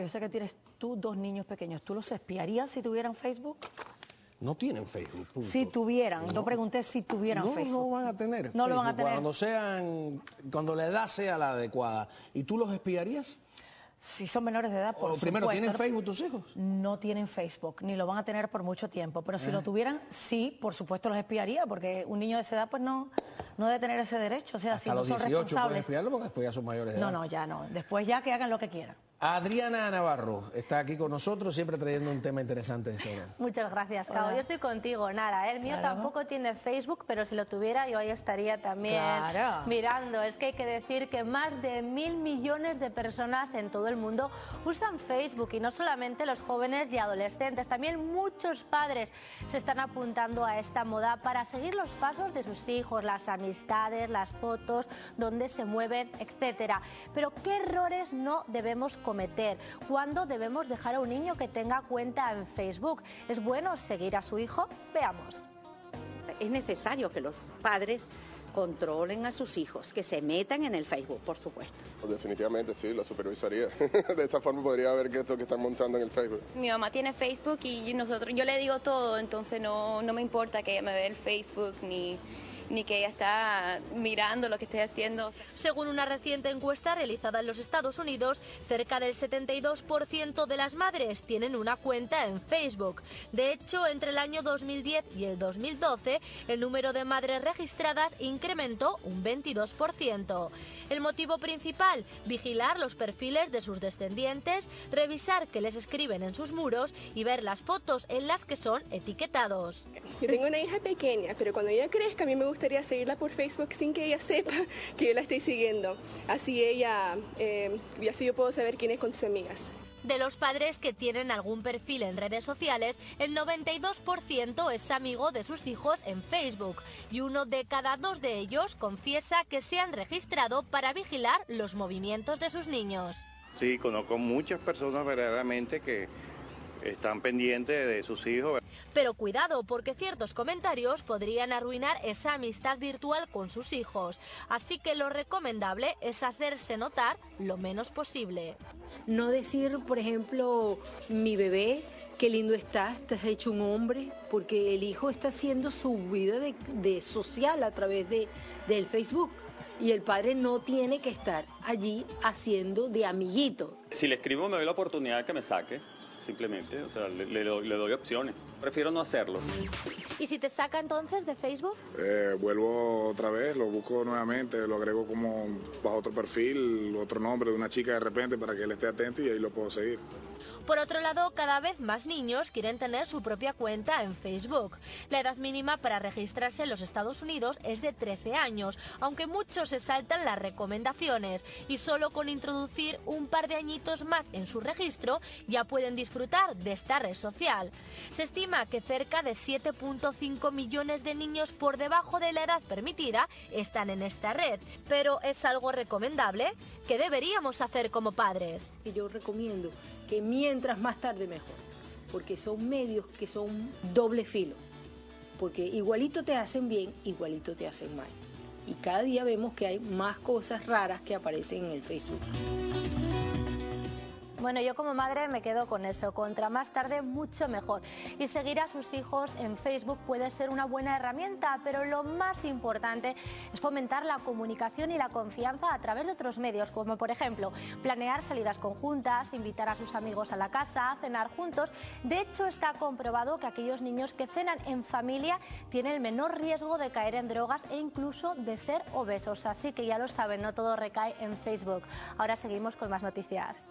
Yo sé que tienes tú dos niños pequeños. ¿Tú los espiarías si tuvieran Facebook? No tienen Facebook. punto. Si tuvieran. Yo pregunté si tuvieran no, Facebook. no van a tener. No lo van a tener. Cuando sean, cuando la edad sea la adecuada. ¿Y tú los espiarías? Si son menores de edad, por O primero, supuesto. ¿tienen Facebook tus hijos? No tienen Facebook, ni lo van a tener por mucho tiempo. Pero Eh. si lo tuvieran, sí, por supuesto los espiaría, porque un niño de esa edad pues no, no debe tener ese derecho. O sea, si Hasta no los son 18 puedes responsables. espiarlo porque después ya son mayores de edad. No, no, ya no. Después ya que hagan lo que quieran. Adriana Navarro está aquí con nosotros, siempre trayendo un tema interesante sobre. Muchas gracias, Cabo. Hola. Yo estoy contigo, Nara. El mío Claro. tampoco tiene Facebook, pero si lo tuviera yo ahí estaría también Claro. mirando. Es que hay que decir que más de mil millones de personas en todo el mundo usan Facebook y no solamente los jóvenes y adolescentes, también muchos padres se están apuntando a esta moda para seguir los pasos de sus hijos, las amistades, las fotos, dónde se mueven, etcétera. Pero ¿qué errores no debemos cometer? ¿Cuándo debemos dejar a un niño que tenga cuenta en Facebook? ¿Es bueno seguir a su hijo? Veamos. Es necesario que los padres controlen a sus hijos, que se metan en el Facebook, por supuesto. Definitivamente sí, la supervisaría. De esa forma podría ver qué es lo que están montando en el Facebook. Mi mamá tiene Facebook y nosotros, yo le digo todo, entonces no, no me importa que ella me vea el Facebook ni, ni que ella está mirando lo que estoy haciendo. Según una reciente encuesta realizada en los Estados Unidos, cerca del 72% de las madres tienen una cuenta en Facebook. De hecho, entre el año 2010 y el 2012, el número de madres registradas incrementó un 22%. El motivo principal, vigilar los perfiles de sus descendientes, revisar qué les escriben en sus muros y ver las fotos en las que son etiquetados. Yo tengo una hija pequeña, pero cuando ella crezca, a mí me gustaría seguirla por Facebook sin que ella sepa que yo la estoy siguiendo. Así ella, eh, y así yo puedo saber quién es con sus amigas. De los padres que tienen algún perfil en redes sociales, el 92% es amigo de sus hijos en Facebook y uno de cada dos de ellos confiesa que se han registrado para vigilar los movimientos de sus niños. Sí, conozco muchas personas verdaderamente que están pendientes de sus hijos. Pero cuidado, porque ciertos comentarios podrían arruinar esa amistad virtual con sus hijos. Así que lo recomendable es hacerse notar lo menos posible. No decir, por ejemplo, mi bebé, qué lindo estás, estás hecho un hombre, porque el hijo está haciendo su vida de, de social a través de, del Facebook. Y el padre no tiene que estar allí haciendo de amiguito. Si le escribo me doy la oportunidad de que me saque, simplemente, o sea, le, le doy- le doy opciones. Prefiero no hacerlo. ¿Y si te saca entonces de Facebook? Eh, vuelvo otra vez, lo busco nuevamente, lo agrego como bajo otro perfil, otro nombre de una chica de repente para que él esté atento y ahí lo puedo seguir. Por otro lado, cada vez más niños quieren tener su propia cuenta en Facebook. La edad mínima para registrarse en los Estados Unidos es de 13 años, aunque muchos se saltan las recomendaciones y solo con introducir un par de añitos más en su registro ya pueden disfrutar de esta red social. Se estima que cerca de 7.5 millones de niños por debajo de la edad permitida están en esta red, pero es algo recomendable que deberíamos hacer como padres. Yo recomiendo que mientras más tarde mejor, porque son medios que son doble filo, porque igualito te hacen bien, igualito te hacen mal. Y cada día vemos que hay más cosas raras que aparecen en el Facebook. Bueno, yo como madre me quedo con eso, contra más tarde mucho mejor. Y seguir a sus hijos en Facebook puede ser una buena herramienta, pero lo más importante es fomentar la comunicación y la confianza a través de otros medios, como por ejemplo planear salidas conjuntas, invitar a sus amigos a la casa, cenar juntos. De hecho, está comprobado que aquellos niños que cenan en familia tienen el menor riesgo de caer en drogas e incluso de ser obesos. Así que ya lo saben, no todo recae en Facebook. Ahora seguimos con más noticias.